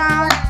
found